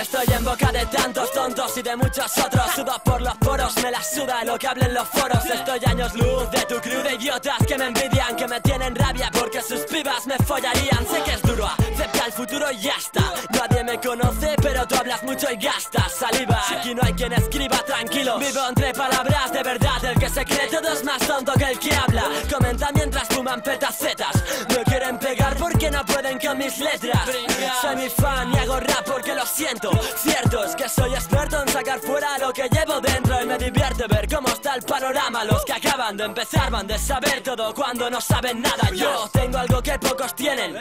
Estoy en boca de tantos tontos y de muchos otros. Sudo por los poros, me la suda lo que hablen los foros. Estoy años luz de tu crew de idiotas que me envidian Que me tienen rabia porque sus pibas me follarían. Sé que es duro, acepta el futuro y ya está. Nadie me conoce pero tú hablas mucho y gastas saliva. Aquí no hay quien escriba tranquilo Vivo entre palabras de verdad El que se cree todo es más tonto que el que habla. Comenta mientras fuman petacetas. Me quieren pegar porque no pueden con mis letras. Soy mi fan y hago rap porque lo siento Cierto es que soy experto en sacar fuera lo que llevo dentro Y me divierte ver cómo está el panorama. Los que acaban de empezar van de saber todo cuando no saben nada. Yo tengo algo que pocos tienen.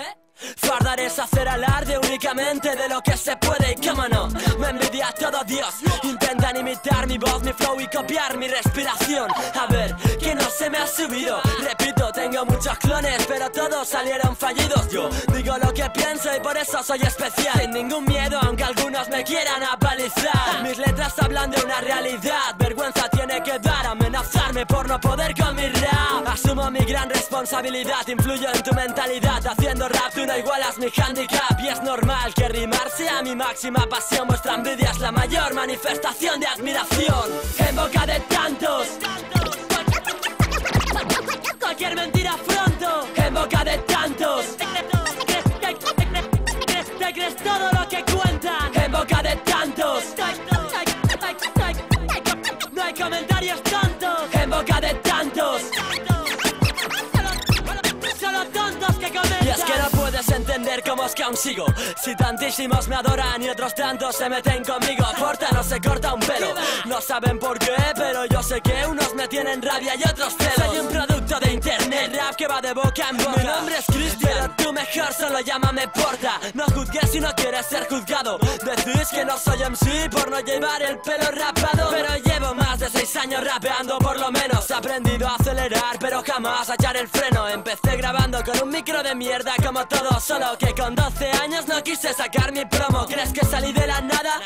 Fardar es hacer alarde únicamente de lo que se puede y cómo no. Me envidia todo Dios. Intentan imitar mi voz, mi flow y copiar mi respiración. A ver, que no se me ha subido. Repito, tengo muchos clones pero todos salieron fallidos. Yo digo lo pienso y por eso soy especial. Sin ningún miedo aunque algunos me quieran apalizar. Mis letras hablan de una realidad. Vergüenza tiene que dar amenazarme por no poder con mi rap. Asumo mi gran responsabilidad, influyo en tu mentalidad Haciendo rap tú no igualas mi handicap. Y es normal que rimar sea mi máxima pasión. Vuestra envidia es la mayor manifestación de admiración. En boca de tantos. Cualquier mentira afronto. En boca de tantos crees todo lo que cuentan En boca de tantos. No que aún sigo. Si tantísimos me adoran y otros tantos se meten conmigo. Porta no se corta un pelo. No saben por qué, pero yo sé que unos me tienen rabia y otros celos. Soy un producto de internet, rap que va de boca en boca. Mi nombre es Cristian, pero tú mejor solo llámame Porta. No juzgues si no quieres ser juzgado. Decís que no soy MC por no llevar el pelo rapado. Pero llevo más de seis años rapeando aprendido a acelerar pero jamás a echar el freno. Empecé grabando con un micro de mierda como todo Solo que con 12 años no quise sacar mi promo. ¿Crees que salí de la nada?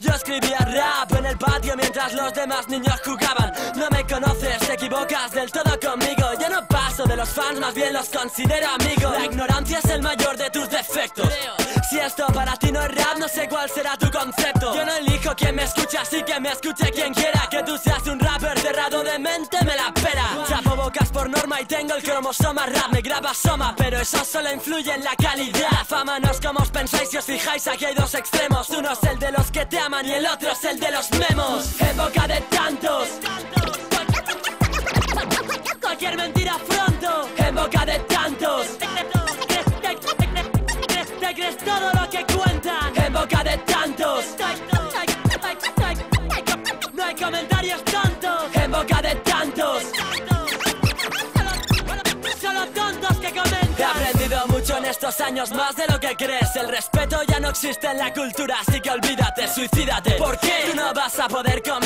Yo escribía rap en el patio mientras los demás niños jugaban. No me conoces, te equivocas del todo conmigo. Yo no paso de los fans, más bien los considero amigos. La ignorancia es el mayor de tus defectos. Si esto para ti no es rap, no sé cuál será tu Quién me escucha, así que me escuche quien quiera. Que tú seas un rapper cerrado de mente, me la pera Chapo bocas por norma y tengo el cromosoma rap. Me graba soma, pero eso solo influye en la calidad. La fama no es como os pensáis, si os fijáis aquí hay dos extremos. Uno es el de los que te aman y el otro es el de los memos. En boca de tantos. Cualquier mentira afronto. En boca de tantos. Te crees todo lo que cuentan. En boca de tantos En boca de tantos. Solo que He aprendido mucho en estos años más de lo que crees. El respeto ya no existe en la cultura Así que olvídate, suicídate. ¿Por qué? Tú no vas a poder conmigo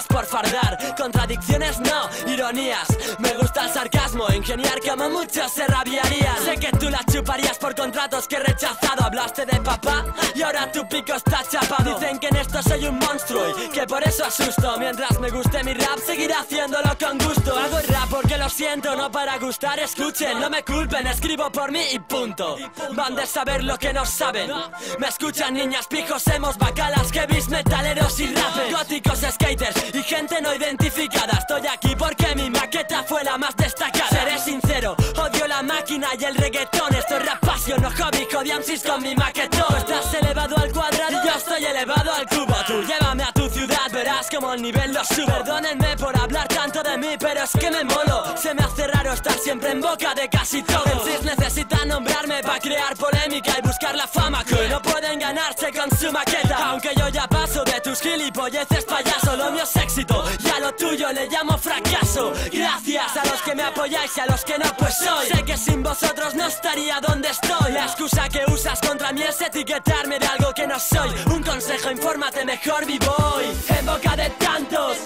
por fardar. Contradicciones no, ironías. Me gusta el sarcasmo, ingeniar como muchos se rabiarían Sé que tú las chuparías por contratos que he rechazado. Hablaste de papá y ahora tu pico está chapado. Dicen que en esto soy un monstruo y que por eso asusto. Mientras me guste mi rap seguiré haciéndolo con gusto. Hago rap porque lo siento, no para gustar. Escuchen, no me culpen, escribo por mí y punto. Van de saber lo que no saben. Me escuchan niñas, pijos, hemos bacalas Heavies, metaleros y rappers Góticos, skaters y gente no identificada Estoy aquí porque mi maqueta fue la más destacada. Seré sincero, odio la máquina y el reggaetón. Esto es rap passion, no hobby, codiamsis con mi maquetón. Tú estás elevado al cuadrado y yo estoy elevado al cubo. Tú llévame a tu ciudad, verás como el nivel lo sube Perdónenme por hablar tanto de mí, pero es que me molo. Se me hace raro estar siempre en boca de casi todos MCs necesitan nombrarme para crear polémica y buscar la fama. Que no pueden ganarse con su maqueta. Aunque yo ya paso de tus gilipolleces payaso Lo mío llamo fracaso. Gracias a los que me apoyáis y a los que no, pues soy. Sé que sin vosotros no estaría donde estoy. La excusa que usas contra mí es etiquetarme de algo que no soy. Un consejo, infórmate mejor, mi boy. En boca de tantos.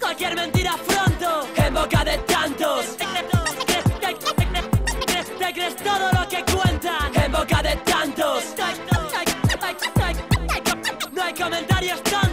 Cualquier mentira afronto. En boca de tantos. Te crees todo lo que cuentan. En boca de tantos. No hay comentarios tontos.